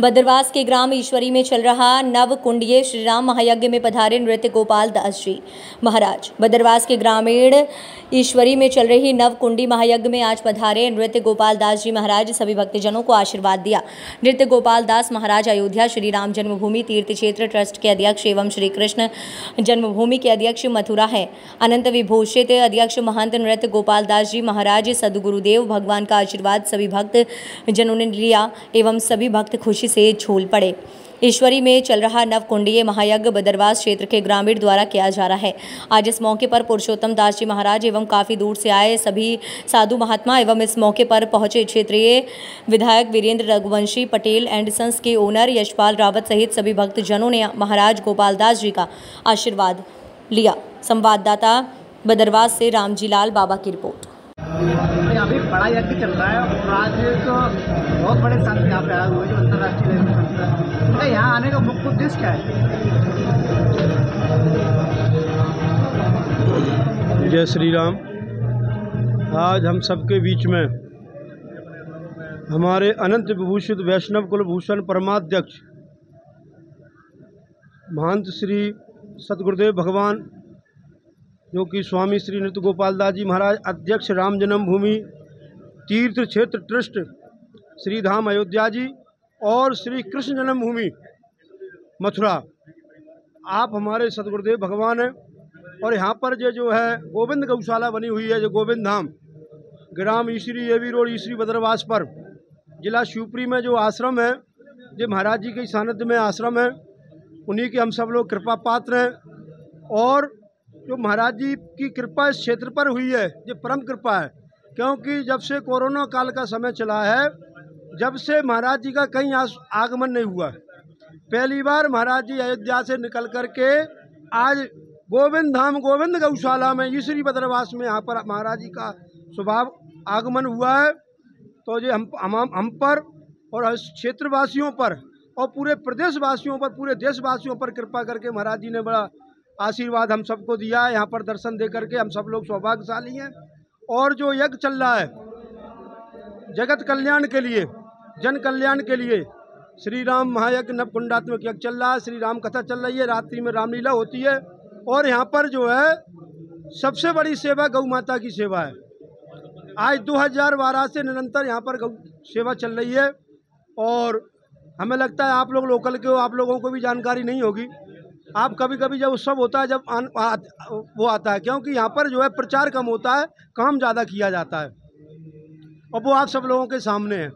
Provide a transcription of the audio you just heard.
बदरवास के ग्राम ईश्वरी में चल रहा नव कुंडीय श्री राम महायज्ञ में पधारे नृत्य गोपाल दास जी। महाराज, भद्रवास के ग्रामीण ईश्वरी में चल रही नव कुंडी महायज्ञ में आज पधारे नृत्य गोपाल दास जी महाराज, सभी भक्तजनों को आशीर्वाद दिया। नृत्य गोपाल दास महाराज अयोध्या श्री राम जन्मभूमि तीर्थ क्षेत्र ट्रस्ट के अध्यक्ष एवं श्री कृष्ण जन्मभूमि के अध्यक्ष मथुरा है। अनंत विभूषित अध्यक्ष महंत नृत्य गोपाल दास जी महाराज, सदगुरुदेव भगवान का आशीर्वाद सभी भक्त जनों ने लिया एवं सभी भक्त खुशी से झूल पड़े। ईश्वरी में चल रहा नवकुंडीय महायज्ञ बदरवास क्षेत्र के ग्रामीण द्वारा किया जा रहा है। आज इस मौके पर पुरुषोत्तम दास जी महाराज एवं काफ़ी दूर से आए सभी साधु महात्मा एवं इस मौके पर पहुँचे क्षेत्रीय विधायक वीरेंद्र रघुवंशी पटेल एंड सन्स के ओनर यशपाल रावत सहित सभी भक्तजनों ने महाराज गोपाल दास जी का आशीर्वाद लिया। संवाददाता बदरवास से रामजी बाबा की रिपोर्ट। बड़ा यज्ञ चल रहा है और आज तो बहुत बड़े संत यहाँ पे आए हुए जो अंतर्राष्ट्रीय लेवल हैं। उनका यहाँ आने का मुख्य उद्देश्य क्या है? जय श्री राम आज हम सबके बीच में हमारे अनंत विभूषित वैष्णव कुलभूषण परमाध्यक्ष महंत श्री सतगुरुदेव भगवान, जो कि स्वामी श्री नृत्य गोपाल दास जी महाराज, अध्यक्ष राम जन्मभूमि तीर्थ क्षेत्र ट्रस्ट श्री धाम अयोध्या जी और श्री कृष्ण जन्मभूमि, मथुरा। आप हमारे सदगुरुदेव भगवान हैं और यहाँ पर जो जो है गोविंद गौशाला बनी हुई है, जो गोविंद धाम। ग्राम ईश्वरी एवी रोड ईश्वरी बदरवास पर। जिला शिवपुरी में जो आश्रम है, जो महाराज जी के सानिध्य में आश्रम है, उन्हीं के हम सब लोग कृपा पात्र हैं और जो महाराज जी की कृपा इस क्षेत्र पर हुई है ये परम कृपा है क्योंकि जब से कोरोना काल का समय चला है, जब से महाराज जी का कहीं आगमन नहीं हुआ, पहली बार महाराज जी अयोध्या से निकल कर के आज गोविंद धाम, गोविंद गौशाला में ईश्वरी भद्रवास में यहाँ पर महाराज जी का स्वभाव आगमन हुआ है। तो ये हम हम हम पर और क्षेत्रवासियों पर और पूरे प्रदेशवासियों पर, पूरे देशवासियों पर कृपा करके महाराज जी ने बड़ा आशीर्वाद हम सबको दिया है। यहाँ पर दर्शन दे करके हम सब लोग सौभाग्यशाली हैं। और जो यज्ञ चल रहा है, जगत कल्याण के लिए, जन कल्याण के लिए श्री राम महायज्ञ नवकुंडात्मक यज्ञ चल रहा है श्री राम कथा चल रही है, रात्रि में रामलीला होती है, और यहाँ पर जो है, सबसे बड़ी सेवा गौ माता की सेवा है। आज 2012 से निरंतर यहाँ पर गौ सेवा चल रही है, और हमें लगता है आप लोग लोकल के हो, आप लोगों को भी जानकारी नहीं होगी। आप कभी कभी जब उत्सव होता है जब आन, आ, वो आता है क्योंकि यहाँ पर जो है प्रचार कम होता है काम ज़्यादा किया जाता है। और वो आप सब लोगों के सामने है।